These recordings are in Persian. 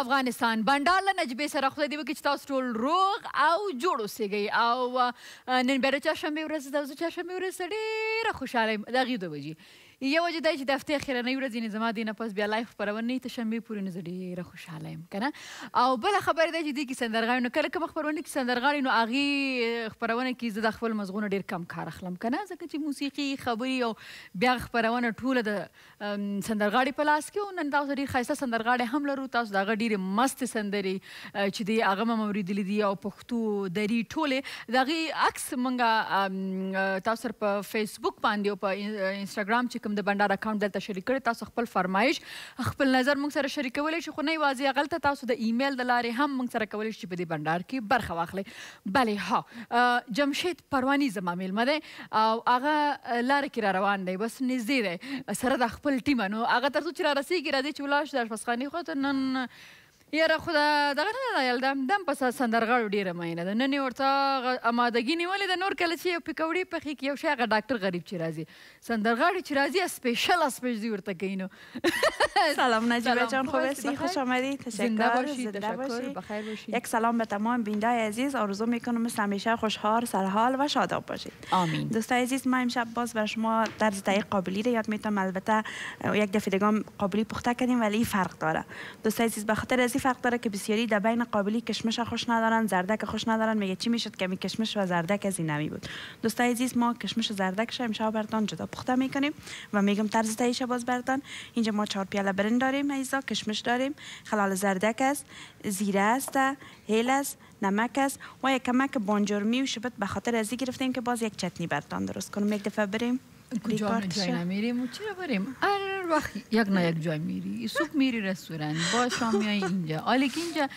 افغانستان. بنډار له نجبې سره خدای دې وکړي چې تاسو ټول روغ او جوړ اوسئ او نن بیا د چهارشنبې ورځ ده زه چهارشنبې ورځ ډېره خوشحاله یم د هغې دوه بجې. یو وجه دا چې د هفتې اخرنۍ ورځ یعنې زما دې نه پس بیا live خپرونې ته شنبې پورې نو زه ډېره خوشحاله یم که نه؟ او بله خبره ده چې دې کې سندرغاړي نو کله کومه خپرونه کې سندرغاړي نو هغې خپرونه کې زه د خپل مزغونه ډېر کم کار اخلم که نه؟ ځکه چې موسیقي خبرې او بیا خپرونه ټوله د سندرغاړي په لاس کې او نن تاسو ډېر ښایسته سندرغاړي هم لرو تاسو د هغه ډېرې مستې سندرې چې دی هغه مې اورېدلي دي او پښتو دري ټولې د هغې عکس موږ تاسو په فیسبوک باندې او په انسټاګرام چې کوم د بندر account دلته شریک کړی تاسو خپل فرمایش خپل نظر موږ سره شریکولی شي خو نه یوازې هغلته تاسو د ایمیل د لارې هم موږ سره کولی شي په دې بندر کې برخه واخلئ بلې ها جمشید پرواني زما میلمه دی او هغه لارې کې را روان دی بس نږدې دی سره د خپل ټیم نو هغه تر څو چې را رسېږي راځي چې ولاړ شي د اشپزخانې خوا ته نن یاره خو دغه نه ده یل دم دم په سندرغاړو ډېره مینه ده نن یې ورته امادګي نیولې ده نور کله چې یو پکوړې پخې کړي یو شی هغه ډاکټر غریب چې راځي سندرغاړي چې راځي special special ی ورته کوي نو سلام نجیبه جان خوب هستی خوش آمدید زنده باشید تشکر بخیر باشید یک سلام به تمام بیننده عزیز آرزو می‌کنم مثل همیشه خوشحال سرحال و شاداب باشید آمین دوستای عزیز ما امشب باز بر شما طرز تهیه قابلی رو یاد می‌تونم البته یک دفعه دیگه قابلی پخته کردیم ولی فرق داره دوستای عزیز به خاطر فرق داره که بسیاری در بین قابلی کشمش خوش ندارن زردک خوش ندارن. میگه چی می‌شد که می کشمش و زردک از این بود؟ دوستای عزیز ما کشمش و زردکش امشب براتون جدا پخته می‌کنیم و میگم طرز تهیهش باز براتون. اینجا ما چهار پیاله برنج داریم ایزا کشمش داریم. خلال زردک است زیره است هیل است نمک است. و یک کمک بانجرمی و شبت به خاطر ازی گرفتیم که باز یک چتنی براتون درست کنیم یک دفعه بریم. کجا جای نمیریم چرا بریم هر وقت یک نه یک جای میری صبح میری رستوران باز شام میای اینجا حالی که اینجا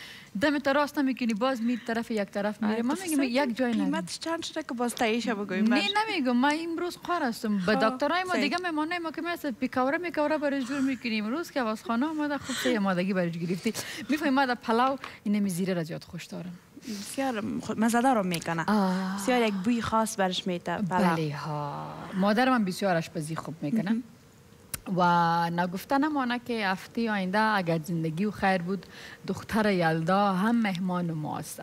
دم راست نمی‌کنی باز میری طرف یک طرف میری ما میگیم یک جای نمیریم قیمتش چند شده که باز تاییش بگویم نه نمیگم ما امروز خوار هستم به دکترای ما دیگه میمانه ما که مثلا پیکاوره میکاوره برای جور می‌کنیم روز که واس خانه آمده خوب سه آمادگی برای گرفتی می‌فهمی ما پلاو این میزیره را زیاد خوش دارم بسیار مزدار رو می‌کنه بسیار یک بوی خاص برش میته بله ها مادر من بسیار آشپزی خوب می‌کنه و نگفته نمانه که هفته آینده اگر زندگی و خیر بود دختر یلدا هم مهمان ما است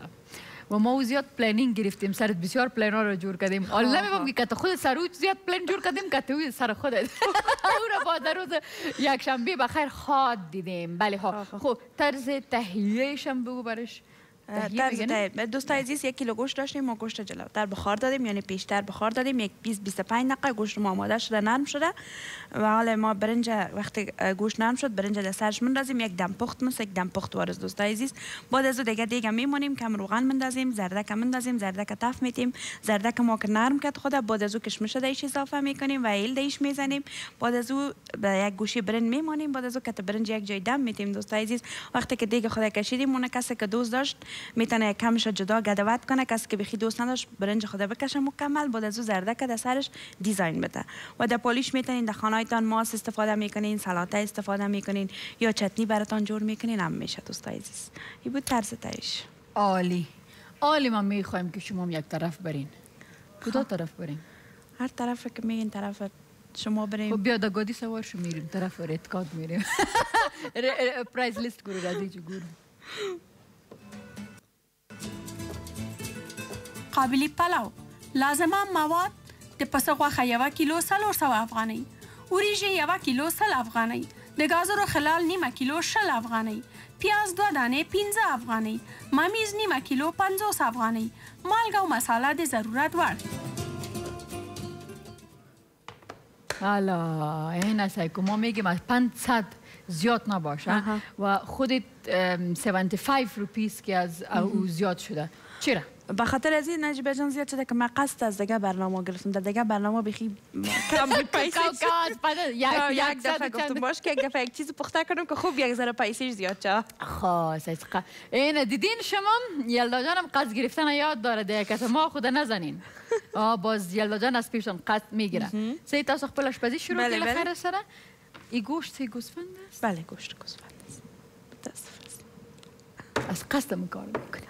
و ما زیاد پلانینگ گرفتیم سر بسیار پلان ها رو جور کردیم حالا نمیگم که خود سر زیاد پلان جور کردیم که تو سر خودت او رو با در روز یک شنبه بخیر خواد دیدیم بله ها خب طرز تهیه شنبه بگو برش دوست عزیز یک کیلو گوشت داشتیم ما گوشت جلوتر بخار دادیم یعنی پیشتر بخار دادیم یک 20 25 دقیقه گوشت ما آماده شده نرم شده. و حالا ما برنج وقتی گوشت نرم شد برنج در سرش مندازیم یک دم پخت مثل یک دم پخت وارز دوست عزیز. بعد از دیگه دیگه میمونیم کم روغن مندازیم زردک مندازیم زردک تف میتیم زردک ما که نرم کرد خود بعد از او کشمش دیش اضافه می‌کنیم و ایل دیش می‌زنیم. بعد از او به یک گوشه برنج میمونیم بعد از او کت برنج یک جای دم میتیم دوست عزیز. وقتی که دیگه خود کشیدیم اون کسی که دوست داشت می‌تونه کمش جدا گدوت کنه. کسی که بخی دوست نداشت برنج خود بکشه مکمل بعد از او زردک در سرش دیزاین بده. و در پالیش می‌تونین در خانهایتان ماس استفاده می‌کنین سلاته استفاده می‌کنین یا چتنی براتان جور می‌کنین هم میشه دوست عزیز. این بود طرز تایش عالی. عالی ما می‌خوایم که شما یک طرف برین. کدا طرف برین؟ هر طرف که میگین طرف شما بریم خب بیا گادی سوار شو میریم طرف ریتکاد میریم. پرایز لیست گورو راځي چې ګورو قابلی پلاو. لازمه مواد د پسه غوښه یوه کیلو څلور سوه افغانۍ. وریژې یوه کیلو سل افغانۍ. د گازرو خلال نیمه کیلو شل افغانۍ. پیاز دوه دانې پنځه افغانۍ. ممیز نیمه کیلو پنځوس افغانۍ. مالګه او مساله د ضرورت وړ. حالا این است که ما میگیم از 500 زیاد نباشه و خودت 75 روپیس که از او زیاد شده چرا؟ به خاطر از این نجیبه جان زیاد شده که من قصد از دیگه برنامه گرفتم. در دیگه برنامه بخی کم بود پیسه یک دفعه گفتم باش که یک دفعه یک چیز پخته کنم که خوب یک ذره پیسش زیاد چه خاص این دیدین شما؟ یلدا جانم قصد گرفتن یاد داره دیگه ما خود نزنین. باز یلدا جان از پیشتان قصد می‌گیره. سه تاسو خپل آشپزی شروع کړئ خیر سره ای گوشت گوسفند است؟ بله گوشت گوسفند است. از قصد کار می‌کنیم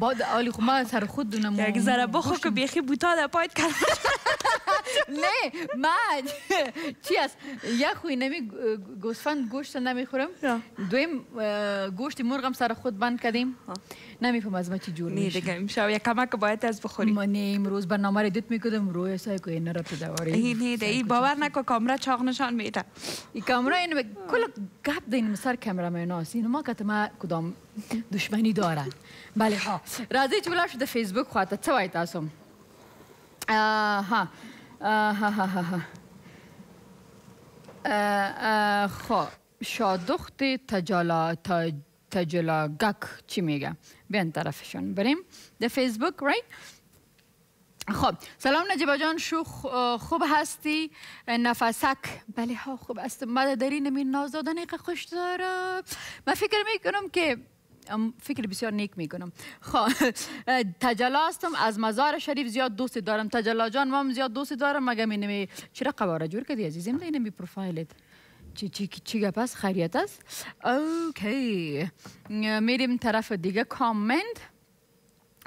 بعد آلی خو ما سر خود دونم یک ذره بخو که بیخی بوتا در پایت کرد نه من چی است یک خوی نمی گوسفند گوشت نمی‌خورم یا. دویم گوشت مرغ هم سر خود بند کردیم نمیفهم از ما چی جور نه میشه دیگه امشب یک کمک باید از بخوری من امروز برنامه رو ادیت می‌کردم روی سای که این را تو دواری این نه ده این باور نکن کامرا چاق نشان میده این کامرا این کل گپ دین سر کامرا میناس این ما که ما کدام دشمنی دارن. بله ها. راځي چې ولاړ شو د فیسبوک خواته څه وایي تاسو ها. ها ها ها ها. خب. شادخت تجالا تجلاگک چی میگه؟ بیان طرفشون. بریم. د فیسبوک رایت خب. سلام نجیبا جان. شو خوب هستی؟ نفسک. بله ها خوب است من داری نمی ناز دادن خوش دارم. من فکر میکنم که فکر بسیار نیک میکنم. خب تجلا هستم. از مزار شریف زیاد دوست دارم. تجلا جان ما هم زیاد دوست دارم. مگه می نمی چرا قواره جور کردی عزیزم؟ دی نمی پروفایلت. چی چی چی گپ است خیریت است اوکی. میریم طرف دیگه. کامنت.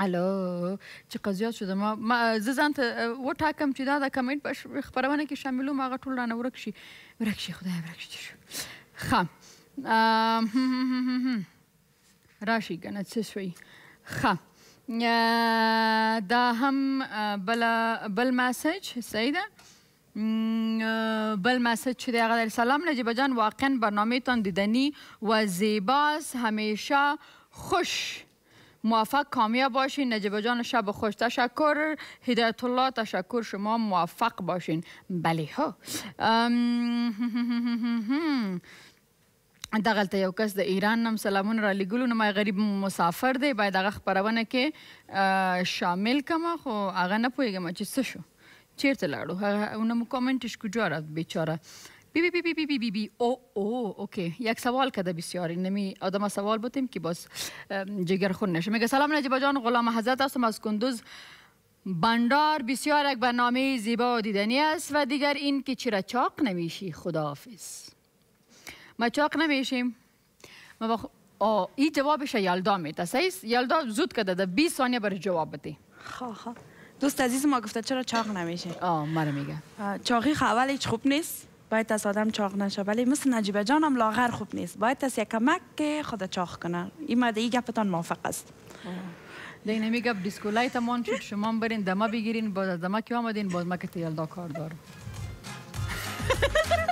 الو چې قضیات شو ما ما زه ځان ته و ټاکم چې دا د کمنټ په خبرونه کې شاملوم هغه ټول رانه ورک شي ورک شي خدای ورک شي ښه راشي کنه څه شوي ښه دا هم بل بل میسج صحیح ده بل میسج چې دی؟ هغه سلام نجیبه جان واقعا برنامهتان دیدنی و زیباست. همیشه خوش. موفق کامیاب باشین. نجیب جان شب خوش. تشکر. هدایت الله تشکر شما موفق باشین. بله ها دغلته یو کس د ایران نم سلامونه را لګولو نو ما غریب مسافر دی باید هغه خبرونه کې شامل کما خو هغه نه پوهیږم چې څه شو چیرته لاړو هغه اونم کامنتش کجا رفت بیچاره بی بی بی بی بی بی بی بی او او اوکی یک سوال کده بسیاری نمی آدم سوال بودیم که باز جگر خون نشه میگه سلام نجیبا جان غلام حضرت هستم از کندوز بندار بسیار یک برنامه زیبا و دیدنی است و دیگر این که چرا چاق نمیشی خداحافظ ما چاق نمیشیم. ما با خ... آه این جوابش یلدا میده صحیح یلدا زود کده ده 20 ثانیه برای جواب بده خواه خواه دوست عزیز ما گفته چرا چاق نمیشه؟ آه مرا میگه. چاقی اول هیچ خوب نیست باید از آدم چاق نشه. ولی مثل نجیبه جان هم لاغر خوب نیست. باید از یک کمک که خود چاق کنه. این مده ای گپتان موافق است. دی نمیگه دیسکولای تمام شد شما برین دما بگیرین باز از دما که آمدین باز ما که یلدا کار دارم.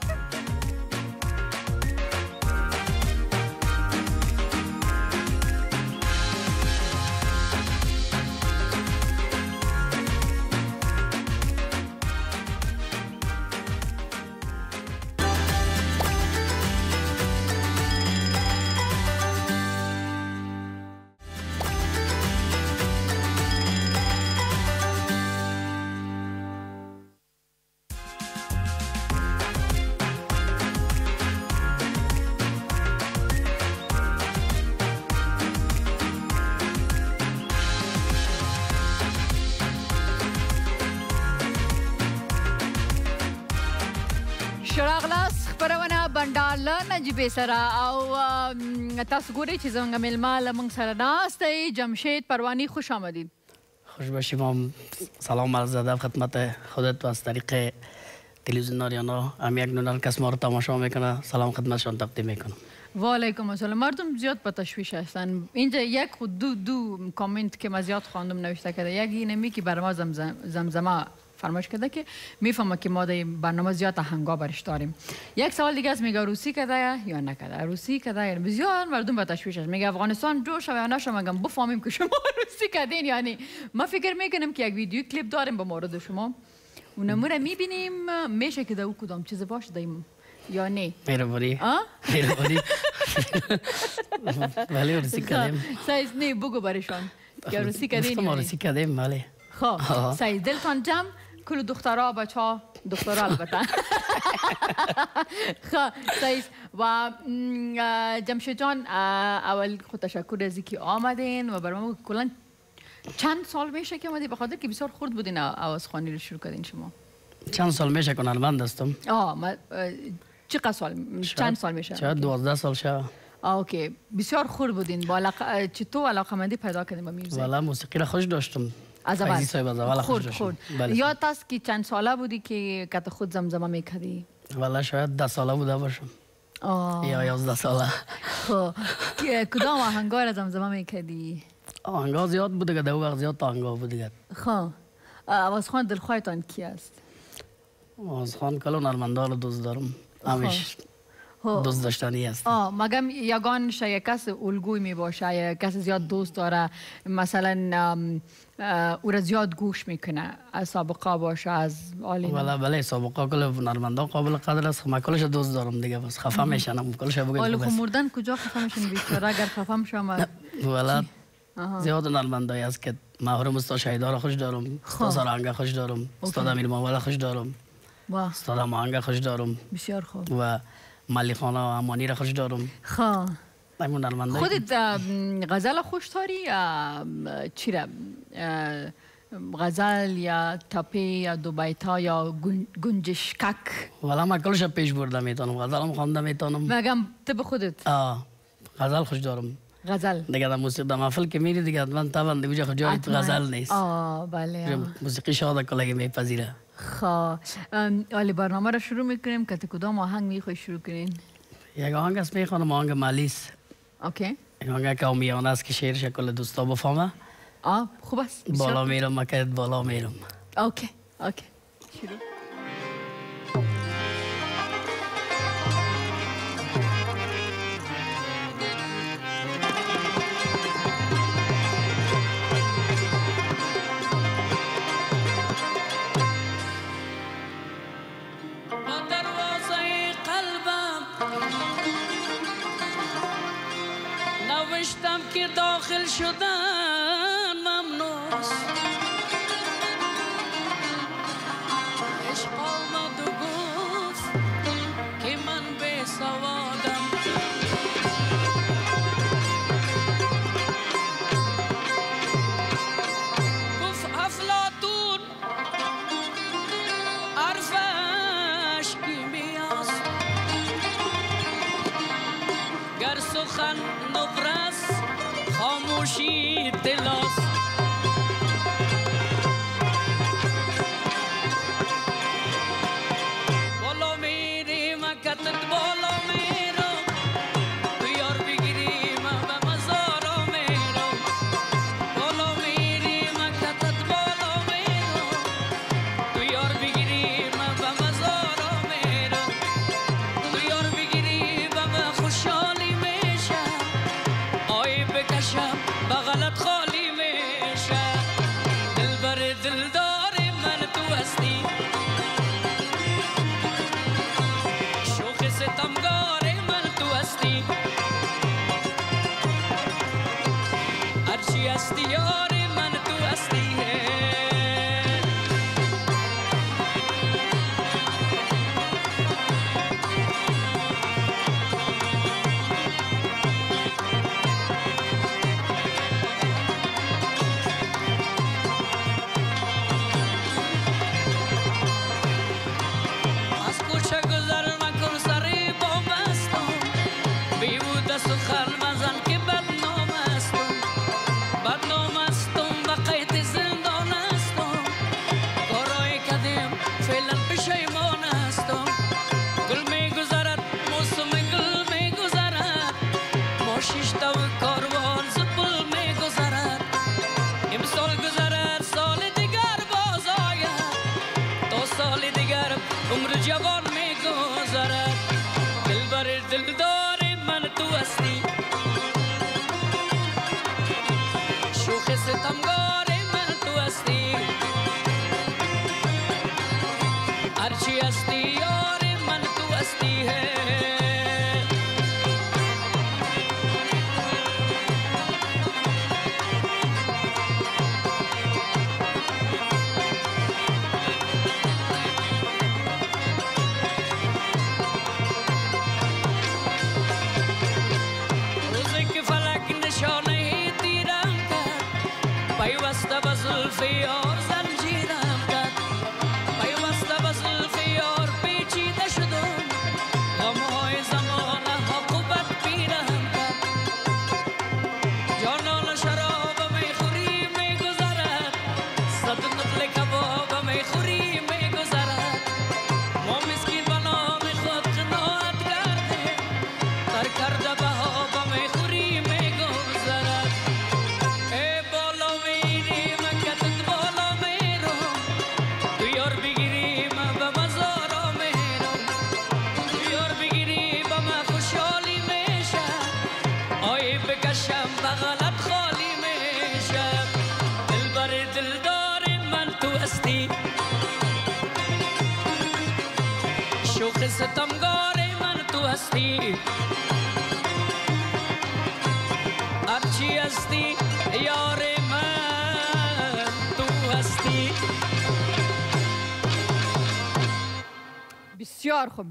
بنداله نجیبې سره او تاسو ګورئ چې زموږ میلمه له موږ سره ناست دی جمشید پروانی خوش آمدید خوش باشیم هم سلام عرض ادب خدمت خودت و از طریق تلویزیون آریانا هم یک نونال کس ما رو تماشا میکنه سلام خدمتشان تقدیم میکنم و علیکم السلام مردم زیاد به تشویش هستن اینجا یک خود دو دو کامنت که ما زیاد خواندم نوشته کرده یک اینه می که بر ما زمزم زمزمه فرمایش کرده که میفهمه که ما در برنامه زیاد آهنگا برش داریم. یک سوال دیگه است میگه روسی کده یا نکده؟ روسی کده یا بسیار مردم به تشویش میگه افغانستان جو شوه یا نشوه مگم بفهمیم که شما روسی کدین. یعنی ما فکر میکنیم که یک ویدیو کلیپ داریم به مورد شما. اونمو رو میبینیم. میشه که دو کدام چیز باشه داریم یا نه؟ مهربانی؟ مهربانی. ولی روسی کردیم سایز نه بگو برشان که روسی یا نه؟ روسی کردیم ولی خب. سعید دلتان جمع کل دخترها بچه ها دخترها البته خب و جمشید جان اول خود تشکر از اینکه آمدین و برای ما کلا چند سال میشه که آمدی بخاطر که بسیار خورد بودین آواز خوانی رو شروع کردین شما. چند سال میشه که هنرمند هستم آه ما چقدر سال؟ چند سال میشه؟ شاید دوازده سال شد اوکی. بسیار خورد بودین. با علاقه اه، چطور علاقه مندی پیدا کردین با میوزیک؟ ولی موسیقی را خوش داشتم. از اول. اول خورد. یاد است که چند ساله بودی که کت خود زمزمه می‌کردی؟ والا شاید ده ساله بوده باشم. یا یازده ساله. خب. کدام آهنگا را زمزمه می‌کردی؟ آهنگا زیاد بوده که در وقت زیاد آهنگا بوده خب. آواز خان دلخواهتان کی است؟ از خان کلو نرمندار دوست دارم. همیش خب. دوست داشتنی است آه مگم یگان شاید کس الگوی می باشه یا کس زیاد دوست داره مثلا او را زیاد گوش می‌کنه از سابقه باشه از آلینا والا بله سابقه کل نرمندا قابل قدر است. من کلش دوست دارم دیگه بس خفه میشنم. کلش آلی بگم خب بس. مردن کجا خفه میشن؟ بیچاره اگر خفه میشم والا زیاد نرمندایی است که محروم استا شهیدا را خوش دارم. استا سرانگه خوش دارم. استاد امیر محمد خوش دارم. استاد مانگه خوش دارم. بسیار خوب. و ملی خانه و امانی را خوش دارم. خب. همون نرمندایی خودت غزل خوش داری چی را غزل یا تپه یا دو بیتا یا گن- گنجشکک؟ والا من کلش پیش برده می‌تونم غزلم خوانده می‌تونم مگم تو به خودت؟ آه. غزل خوش دارم. غزل. دیگه در موسیقی در محفل که میری دیگه حتما طبعا دیگه خود جای. غزل نیست. آه بله. موسیقی شاده کلگی میپذیره. خب ام، حالا برنامه را شروع می‌کنیم. که تو کدام آهنگ می‌خوای شروع کنین یک آهنگ است می‌خوانم آهنگ محلیس. okay. یک آهنگ عامیانه است که شعر شکل دوستا بفهمه. آه خوب است. بالا. میرم مکت بالا میرم. okay okay. شروع. داخل شدن ممنوست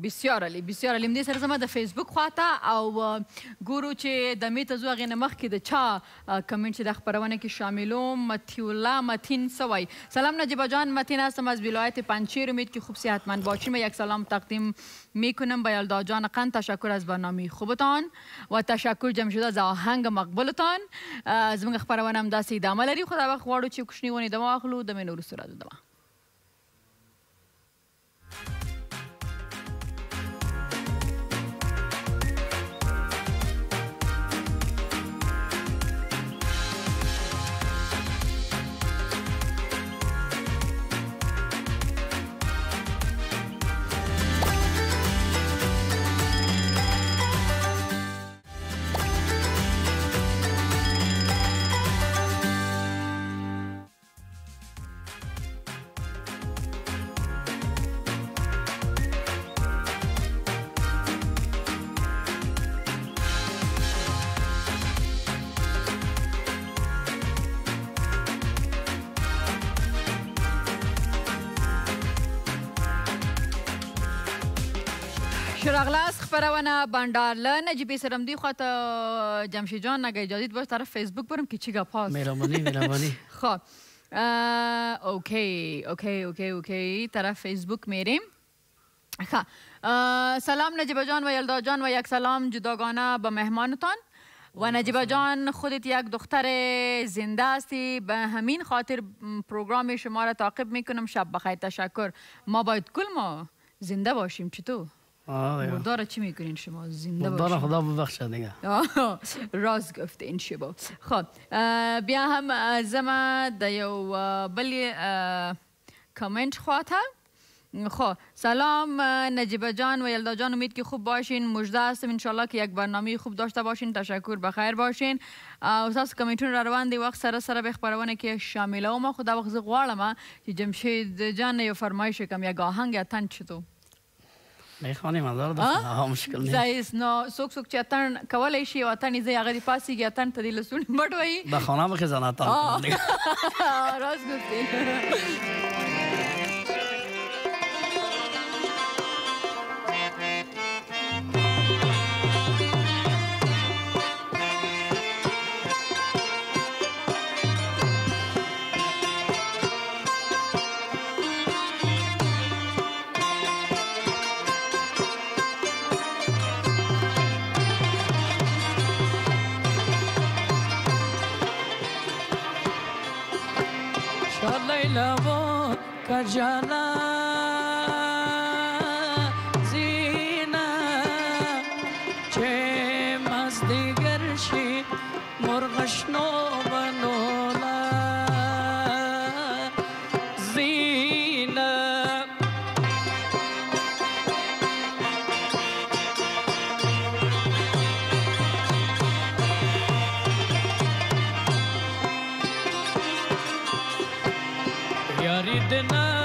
بسیار علی بسیار علی دې سره زما د فیسبوک خواته او ګورو چې د میته زو غینه مخ کې د چا چې د خبرونه کې شاملو متیولا متین سوای سلام نجیبا جان متین هستم از ولایت پنجشیر امید که خوب صحتمند باشیم. یک سلام تقدیم میکنم به یلدا جان. قند تشکر از برنامه خوبتان و تشکر جمع شده از آهنگ مقبولتان. زموږ خبرونه هم داسې ادامه لري. خو دا وخت غواړو چې کوچنی ونې دوا واخلو د مې نورستو راځو دوا خپرونه بنډار له نجیبې سره دی خواهد جمشید جان اگه اجازت باش طرف فیسبوک برم که چی گپاست مهربانی مهربانی خب okay okay okay okay طرف فیسبوک میریم خب سلام نجیبه جان و یلدا جان و یک سلام جداگانه به مهمانتان و نجیبه جان خودت یک دختر زنده هستی به همین خاطر پروگرام شما را تعقیب میکنم شب بخیر تشکر ما باید کل ما زنده باشیم چطور؟ دیگه. مردار چی میکنین شما زنده باشیم خدا ببخشه دیگه راز گفته این شبا خب بیا هم زما د یو اه، بل اه، کامنت خواته خب سلام نجیبه جان و یلدا جان امید که خوب باشین مجده هستم انشالله که یک برنامه خوب داشته باشین تشکر بخیر باشین اه، تاسو کمیټونه را روان دی وخت سره سره به خبرونه کې شامله ما خدا وخت غواړم چې جمشید جان یو فرمایش کوم یا آهنگ یا تن چتو نه خانه مزار ده هم مشکل نه زایس نو څوک څوک چې اتن کولای شي او اتن یې هغه دی پاسي کې اتن ته د لسون مړ وای د خانه مخه زنا تا راز ګفتي کجالا زینا. چه مزدیگر شی مرغشنو بنولا زینا. یاری دنا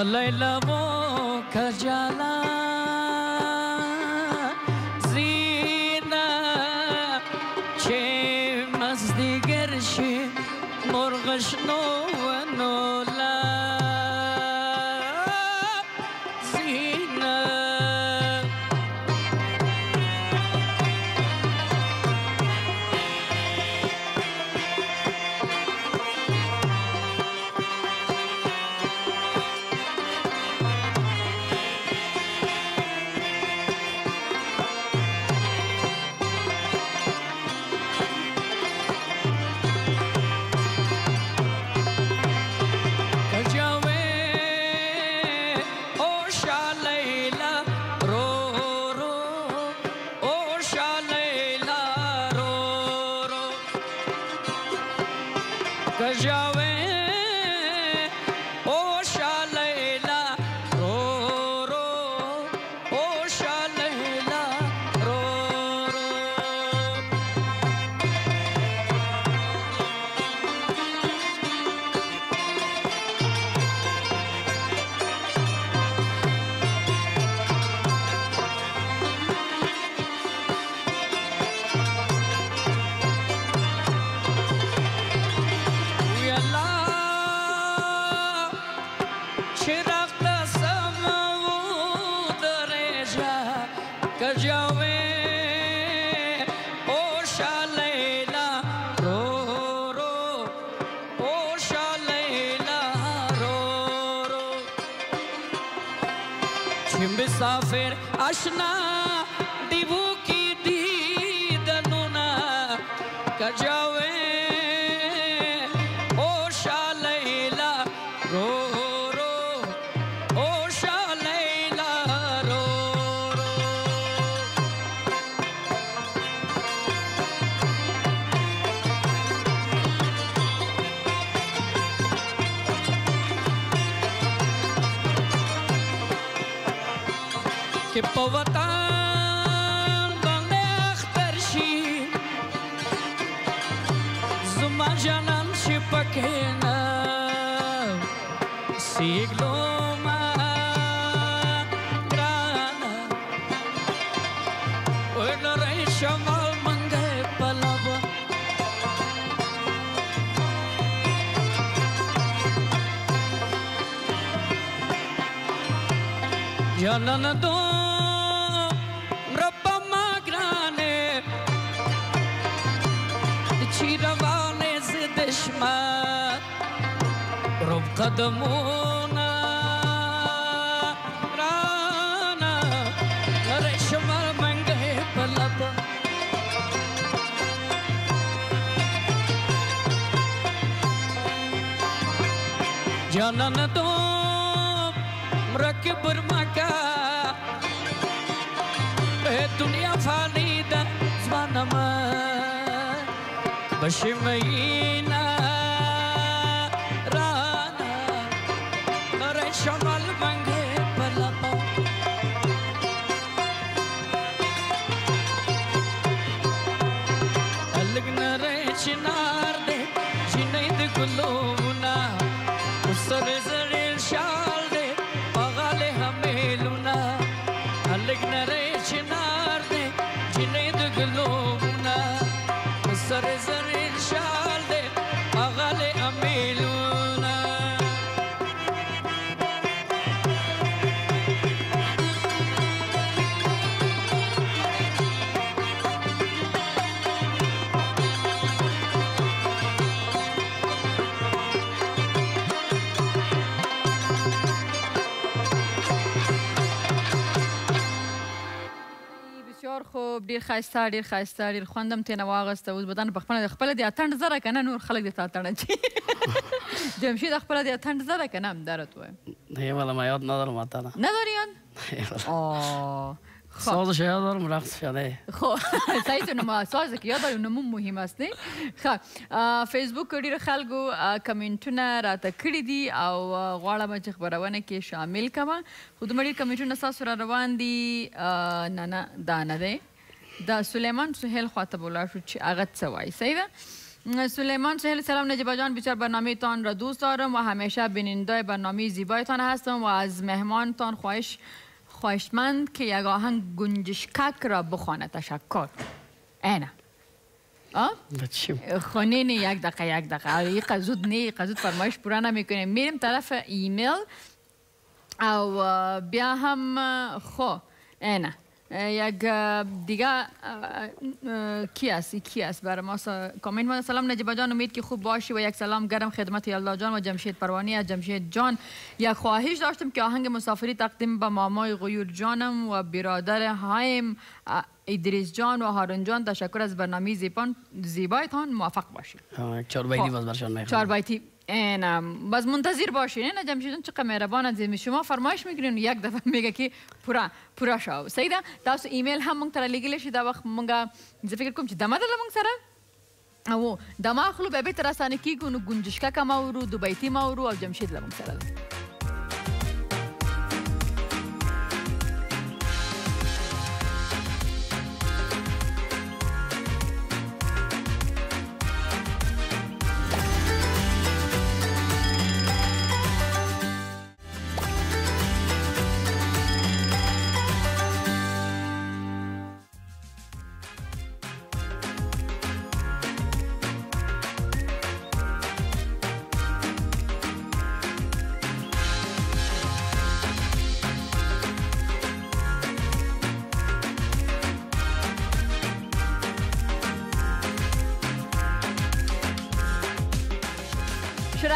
شلیلا و کجالا زینا چه مزدیگر شی مرغش وطن باندې اختر شي زما جانان چې پکې نه سیګلو ما ګرانا وای نړۍ شمال منګه پلابه جانان دو कदमों मंगे पलब जनन तो मृक बुरमा का दुनिया फानी दा जमाना خاسته ډیر خاسته ډیر خوندم تینا واغسته اوس بدن په خپل خپل دی اتند زره کنه نور خلک د تا اتند چی جمشید خپل دی اتند زره کنه هم درت وای نه والا ما یاد ندارم حتی نه نداری یاد؟ آه سازش یاد دارم رقص شده خب تو نما ساز که یاد داریم نمون مهم است نه؟ خب فیسبوک ډیر خلکو کمنټونه راته کړی دي او غواړم چې خبرونه کې شامل کما خو د مړي کمنټونه تاسو را روان دي نه نه دا نه دی دا سلیمان سهیل خواته بولا شو چې هغه څه وایي. صحیح ده؟ سلیمان سهیل سلام نجیبا جان بسیار برنامه تان را دوست دارم و همیشه بیننده برنامه زیبایتان هستم و از مهمانتان خواهش خواهشمند که یک آهنگ گنجشکک را بخوانه تشکر. اینه. خونه نه یک دقیقه یک دقیقه. یک زود نه یک زود فرمایش پورا نمیکنیم میریم طرف ایمیل. او بیا هم خو اینه یک دیگه اه، اه، کی است؟ کی است برای ما کامنت ما. سلام نجیبا جان امید که خوب باشی و یک سلام گرم خدمت یالله جان و جمشید پروانی از جمشید جان. یک خواهش داشتم که آهنگ مسافری تقدیم به مامای غیور جانم و برادر هایم ادریس جان و هارون جان. تشکر از برنامه زیبان زیبایتان. موفق باشید. چهار بیتی خب. باز برشان چهار می‌خوام بایتی اینم باز منتظر باشین نه جمشید جان چقدر مهربان از شما فرمایش میکنین یک دفعه میگه که پورا پورا شو سیدا تاسو ایمیل هم مونږ ته لګیلی شي دا وخت مونږه زه فکر کوم چې دمه ده مونږ سره او دما خلو به به تر اسانه کیږي نو ګنجشکا کما ورو دوبایتی ما ورو او جمشید لمونږ سره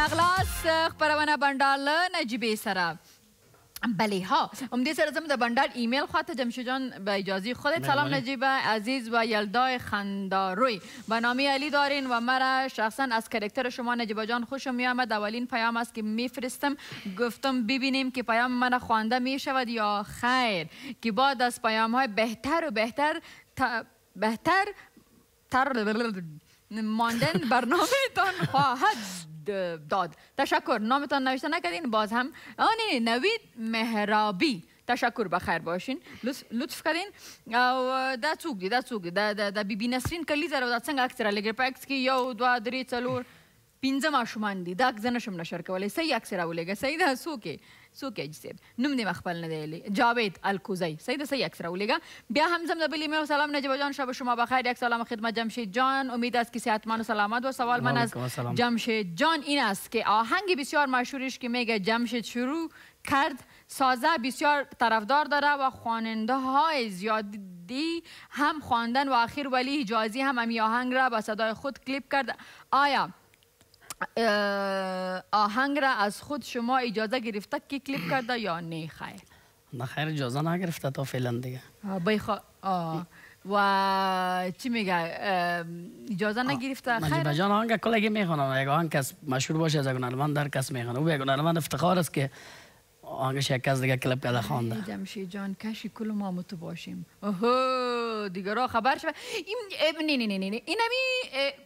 ده. شراغلاس خبرونه بنداله نجیبې سره بله ها ام دې سره زموږ د بندر ایمیل خواته جمشید جان به اجازه خودت سلام. نجیب عزیز و یلدای خنداروی به نام علی دارین و مرا شخصا از کرکتر شما نجیب جان خوشم می آمد اولین پیام است که میفرستم گفتم ببینیم که پیام من خوانده می شود یا خیر که بعد از پیام های بهتر و بهتر بهتر تر ماندن برنامه تان خواهد داد تشکر نامتان نوشته نکردین باز هم نه، نوید مهرابی تشکر بخیر باشین لطف- کردین او دا څوک دی دا څوک دی دا د د بیبي نسرین کلیزه او دا څنګه اکثره لګي په عکس کې یو دوه درې څلور پنځه ماشومان دي دا زه نشم نشر کولی صحیح عکس راولېږه صحیح ده څوک څوک یې صاحب نوم دې مخبل نه دی جاوید الکوزی۔ صحیح ده صحیح عکس راولېږه بیا هم زم بلی میو سلام نجیب جان شب شما بخیر۔ یک سلام خدمت جمشید جان۔ امید است که صحتمند و سلامت و سوال من از. جمشید جان این است که آهنگ بسیار مشهورش که میگه جمشید شروع کرد سازه بسیار طرفدار داره و خواننده های زیادی هم خواندن و اخیر ولی حجازی هم امی آهنگ را به صدای خود کلیپ کرد. آیا آهنگ را از خود شما اجازه گرفته که کلیپ کرده یا نه؟ خیر. نه خیر اجازه نگرفته تا فعلا دیگه. بیخوا آه. و چی میگه؟ اجازه نگرفته؟ نجیب خیر؟ جان آهنگ کلگی می‌خوانم یک آهنگ کس مشهور باشه از یک هنرمند در کس می‌خوانه او یک هنرمند افتخار است که آهنگش یک کس دیگه کلپ کرده خوانده جمشید جان کشی کل ما متو باشیم. اوهو دیگه را خبر شد. این نه نه نه نه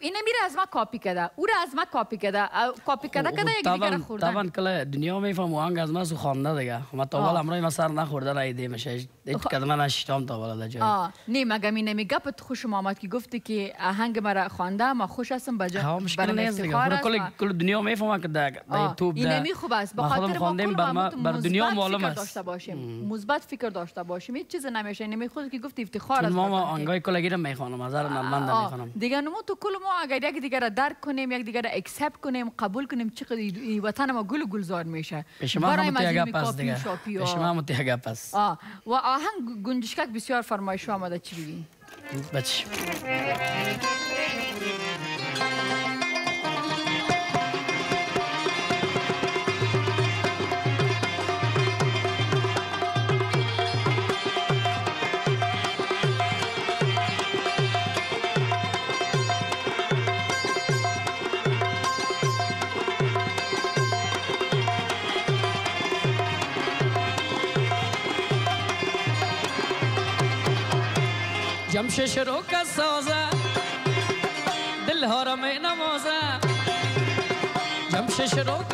اینمی را از ما کاپی کرده. او را از ما کاپی کرده. اه، کاپی کرده کرده یک دیگه را خوردن. طبعا کله دنیا میفهم آهنگ از من سو خوانده دیگه. ما تا امروز ما سر نخورده رایده میشه هیچ کدام نشیدم تا بالا در جای نه مگه می نمی گپت خوشم آمد که گفتی که آهنگ مرا خوانده ما خوش هستم بجا برای است کل کل دنیا می‌فهمه که در در این نمی خوب است. به ما خاطر ما کل بر, ما دنیا معلوم فکر است. داشته باشیم مثبت فکر داشته باشیم. هیچ چیز نمیشه نمی خود که گفتی افتخار است ما که- آهنگای کلگی رو می‌خوانم از هر هنرمند آه، می‌خوانم دیگه نمو تو کل ما اگر یک دیگر را درک کنیم یک دیگر را اکسپت کنیم قبول کنیم چقدر وطن ما گل گلزار میشه. پیش ما هم تیگه پس دیگه. پیش ما هم تیگه پس آه. و آهنگ گنجشکک بسیار فرمایش آمده چی بگیم بچه. جمشش رو سازه. دل ها را می جمشش رو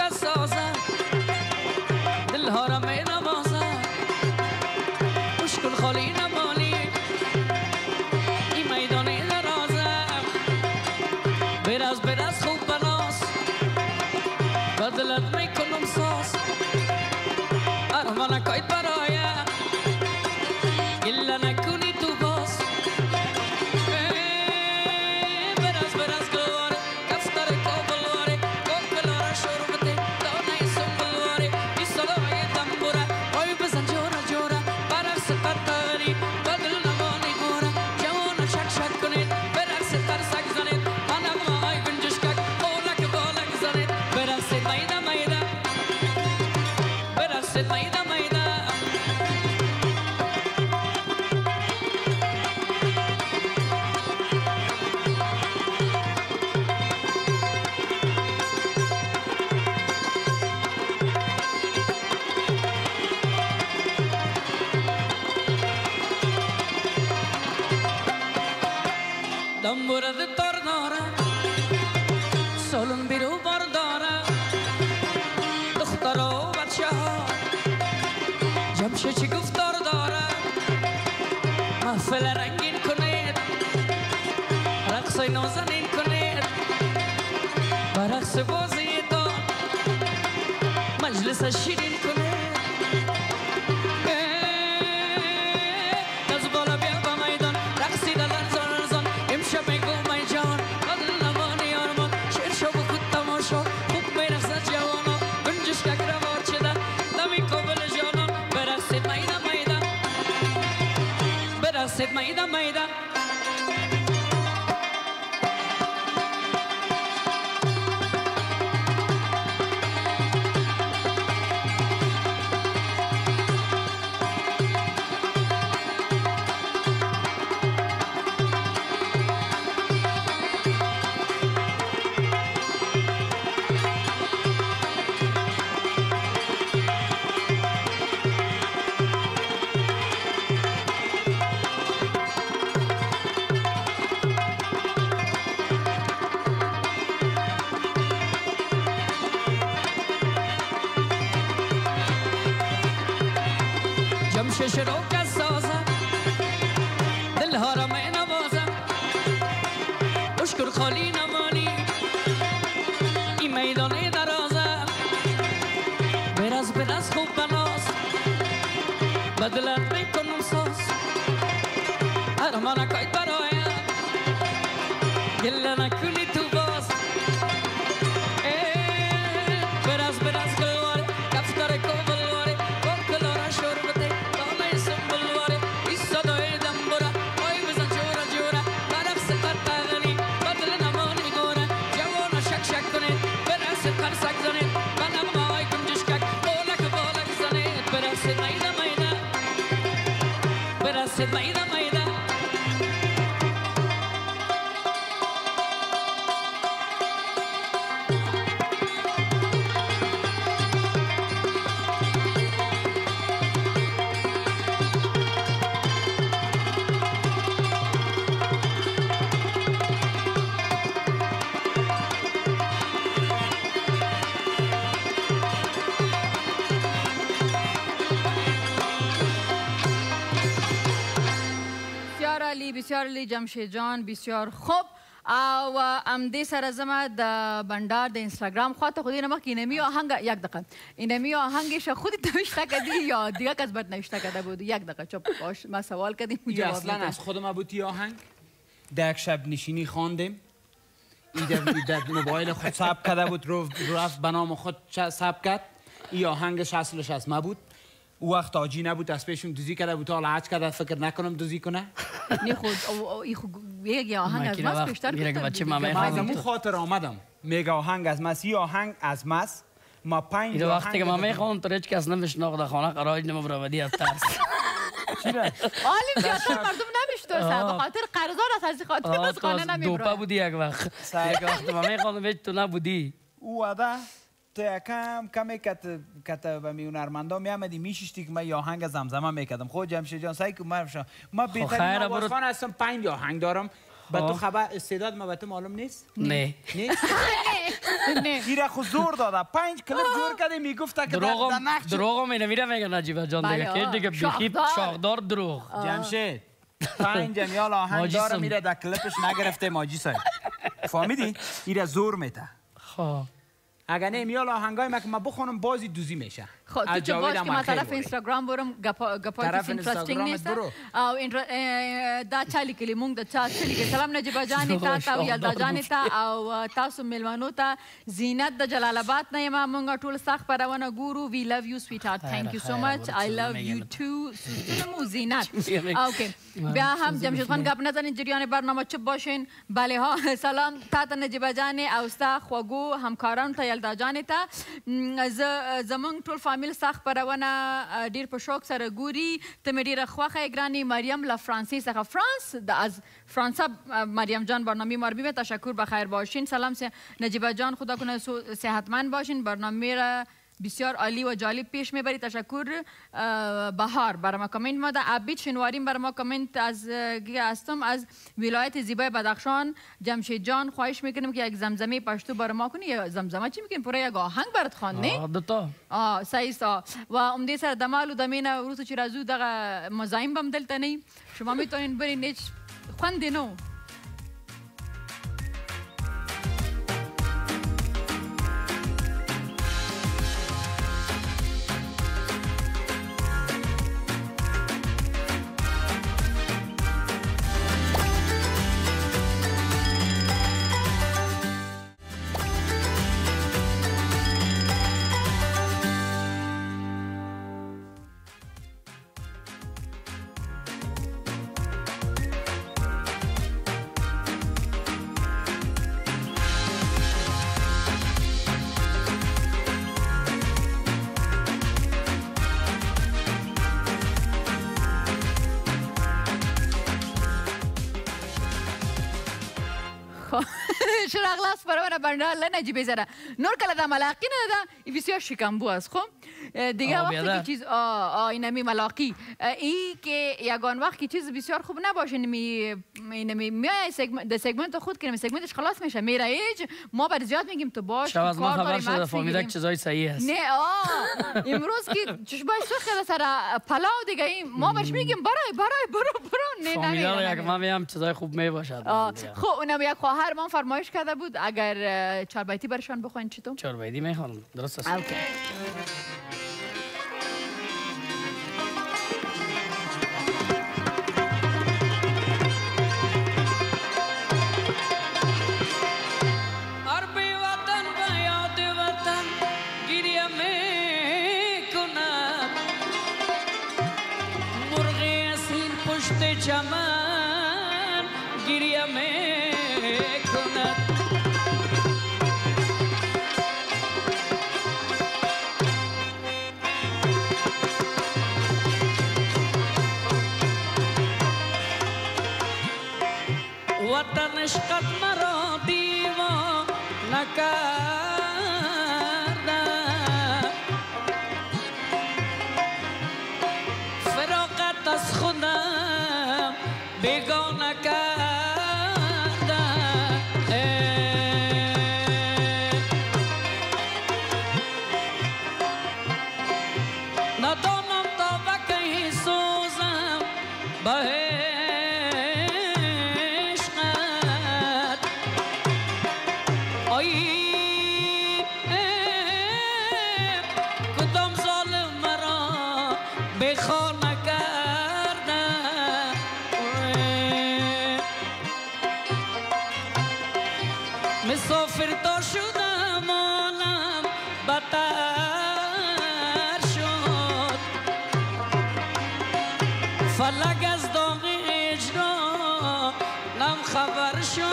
محفل رنگین کنید رقص نازنین کنید و رقص بازی دار مجلس شیرین شش رو که سازم دل ها را می نوازم اشکر خالی نمانی این میدان درازم برز برز خوب بناز بدلت می‌کنم ساز ارمان کای برایم گله نکنی se va a بسیار عالی جمشید جان بسیار خوب. او ام دې سره زما د بندار د اینستاګرام خواته خو دې نه مخکې اینمی آهنگ یک دقیقه اینمی آهنگش خودت نوشته کردی یا دیگه کس بد نوشته کرده بود. یک دقیقه چپ باش. ما سوال کردیم جواب اصلا. از خود ما بود این آهنگ؟ در شب نشینی خواندیم. ای در, ای موبایل خود ثبت کرده بود رو رفت به نام خود ثبت کرد. این آهنگش اصلش از ما بود. او وقت آجی نبود از پیشون دوزی کرده بود. حالا عج کرده فکر نکنم دوزی کنه. نه خود ای خود یک آهنگ از وقت بیشتر گفتم بچه من از خاطر آمدم. میگه آهنگ از ماست؟ این آهنگ از ماست؟ ما پنج این وقتی که ما آهنگ می‌خوام تو هیچ کس نمیشناخت در خانه قرار نمو برابدی از ترس. عالم زیادتر مردم نمی‌شناسن به خاطر قرضار است از این خاطر از خانه از دوپه نمی‌برن بودی یک وقت. یک وقت ما می‌خوام تو نبودی. او ادا تو یکم کمی کت کت و می هنرمندا می آمدی میشیشتی که من یه آهنگ زمزمه می‌کردم. خود جمشید جان سعی که من ما خیره، بهترین برو. آوازخوان هستم پنج آهنگ دارم. به تو خب. خبر استعداد ما به تو معلوم نیست؟ نه. نه. نه. ایره خود زور داده. پنج کلیپ جور کرده می‌گفته که در در دروغم نقش دروغم اینه. میره میگه نجیبه جان بله، دیگه که آه. دیگه بیخی شاخدار. دروغ. جمشید پنج جمیال آهنگ داره. میره در کلیپش نگرفته ماجی صاحب فهمیدی؟ ایره زور میته خب. اگر نه میال آهنگای ما که من بخونم بازی دوزی میشه. خب تو چه باش که خیلی طرف. اینستاگرام برم گپا طرف کس اینترستینگ نیست. او دا چا لیکلی مونږ د چا څه لیکي سلام نجیبه جانې تا ته او یلدا جانې ته او تاسو میلمنو ته زینت د جلال آباد نه یم مونږ ټول سخت خبرونه ګورو. وی لو یو سویټ هارت ثانک یو سو مچ آی لو میگم یو تو. سوزنمو زینت. اوکی. بیا هم جمشید خان گپ نزنین جریان برنامه چپ باشین. بله ها سلام. تا ته نجیبه جانې او ستا خوږو همکارانو ته یلدا جانې ته زه زمونږ ټول فامیل سخت خبرونه ډیر په شوق سره ګوري. ته مې ډیره خوښه یې ګرانې. مریم له فرانسې څخه. فرانس د از فرانسه مریم جان برنامه مربی به تشکر بخیر باشین. سلام نجیبه جان خدا کنه صحتمند باشین. برنامه را بسیار عالی و جالب پیش میبری تشکر بهار. برای ما کامنت ما عبید شنواریم برای ما کامنت از هستم. از ولایت زیبای بدخشان. جمشید جان خواهش میکنم که یک زمزمه پشتو برای ما کنی. یا زمزمه چی میکنیم پورا یک آهنگ برات خوان نه؟ آه، دوتا آه صحیح است و عمده سره دمال و دمینه وروسته چې راځو دغه مزایم بم دلته نه. شما میتونین برین هیچ خوند نو bana bana Necibe zara. Nur kala da malaki ne da ibisiyor şikambu az xom. دیگه وقتی که چیز آ آینمی ملاقی ای که یگان وقت که چیز بسیار خوب نباشه نمی اینمی میای سگمنت د سگمنت خود که سگمنتش خلاص میشه میره ایج ما بر زیاد میگیم تو باش شب از ما کار خبر شده فهمیده چیزای صحیح است نه آه امروز که چشمای سرخ سر پلاو دیگه این ما بهش میگیم برای برای برو برو نه نه یک ما میم چیزای خوب می باشد خب اونم یک خواهر من فرمایش کرده بود اگر اه، چاربیتی برشان بخواین چطور؟ چهار بیدی می‌خوانم درست است Thank you. خبر شد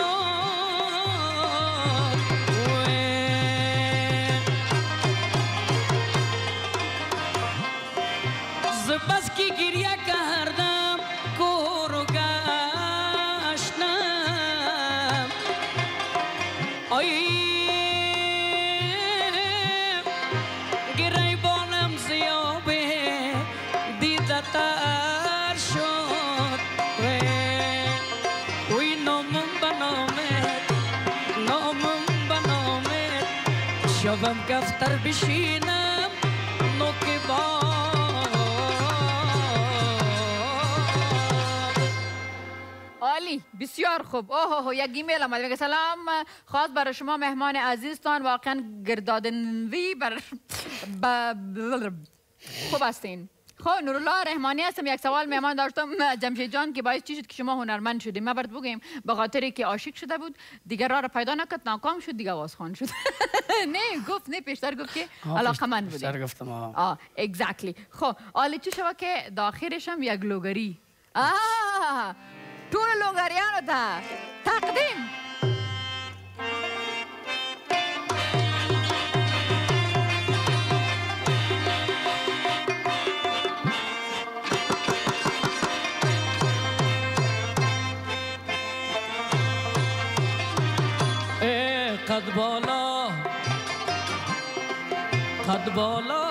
شبم گفتر بشینم نوک عالی بسیار خوب اوه اوه یک ایمیل آمد میگه سلام خاص برای شما مهمان عزیزتان واقعا گردادنوی بر خوب هستین خب نورالله رحمانی هستم یک سوال مهمان داشتم. جمشید جان که باعث چی شد که شما هنرمند شدیم ما برات بگیم به خاطری که عاشق شده بود دیگر راه را پیدا نکرد ناکام شد دیگه آوازخوان شد. نه گفت نه پیشتر گفت که علاقه من بیشتر بودیم گفتم آه. اگزکتلی خب حالا چی شود که داخلش هم یک لوگری. آه طول لوگریانو ته تقدیم बोलो। खत बोलो।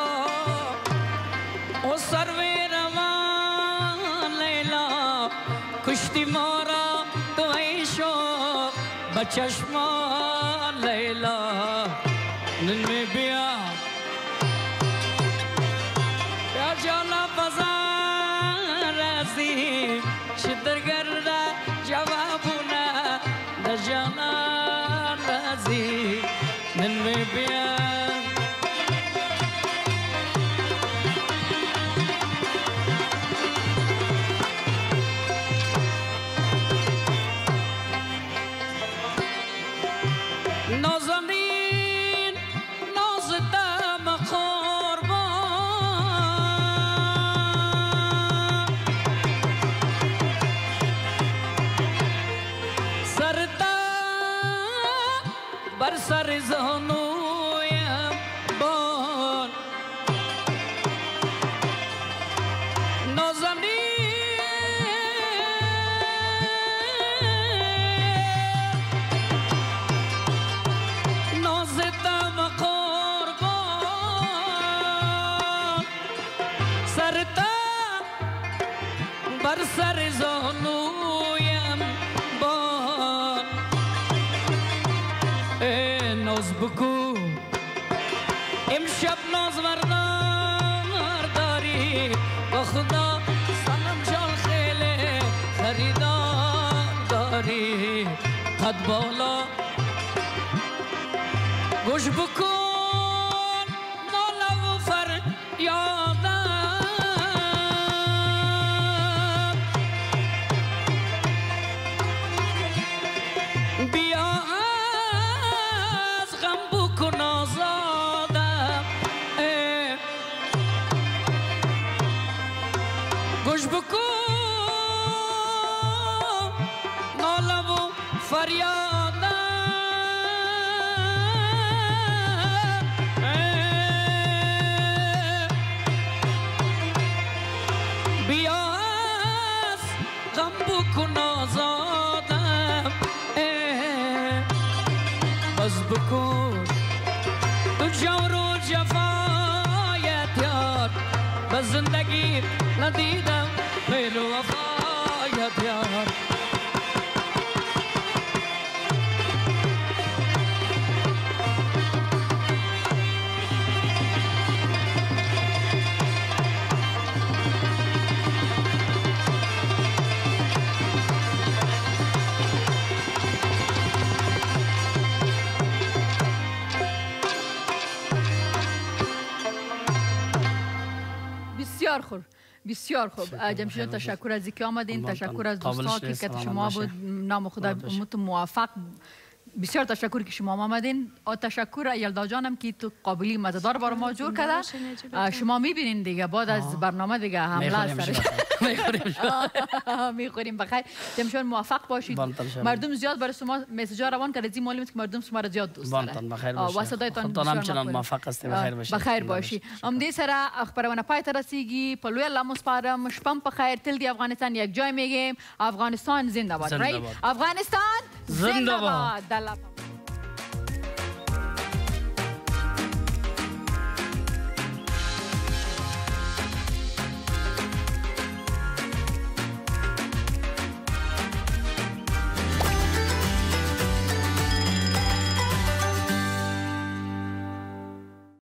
ओ सर्वे रवा लैला, कुश्ती मोरा तो ऐशो बचश्मा लैला। दिन में ब्याह خدا سلام جان خیلی خریدار داری. قد بالا. گوش بکن. पाया प्यार بسیار خوب. جمشید تشکر از اینکه آمدین. تشکر از قابلش دوستا که شما. بود. نام خدا. امت موفق بسیار تشکر که شما آمدین و تشکر یلدا جانم که تو قابلی مزدار برای ما جور کرده. شما می‌بینین دیگه بعد از برنامه دیگه حمله از می‌خوریم بخیر جمشون موفق باشید. مردم زیاد برای شما مسیج روان کرده این معلومه که مردم شما را زیاد دوست بالتان بخیر باشه. و صدایتان همچنان. موفق هستی. آه، بخیر باشید. بخیر باشی باشید. ام دې سره خبرونه پای ته رسیږي په لوی الله مسپارم شپم په خیر تل دی افغانستان یک جای میگیم افغانستان زنده؟ باد. افغانستان زنده باد. la papa.